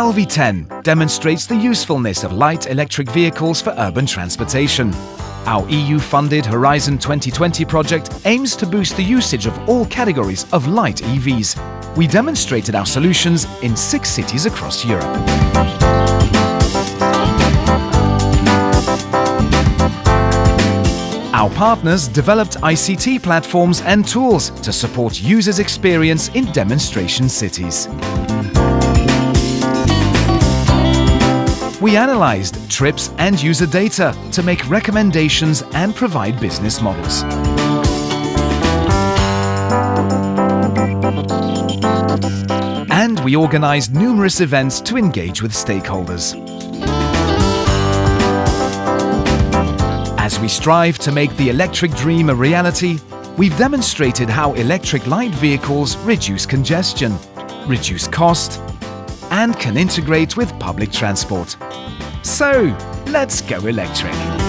ELVITEN demonstrates the usefulness of light electric vehicles for urban transportation. Our EU-funded Horizon 2020 project aims to boost the usage of all categories of light EVs. We demonstrated our solutions in six cities across Europe. Our partners developed ICT platforms and tools to support users' experience in demonstration cities. We analyzed trips and user data to make recommendations and provide business models. And we organized numerous events to engage with stakeholders. As we strive to make the electric dream a reality, we've demonstrated how electric light vehicles reduce congestion, reduce cost, and can integrate with public transport. So, let's go electric.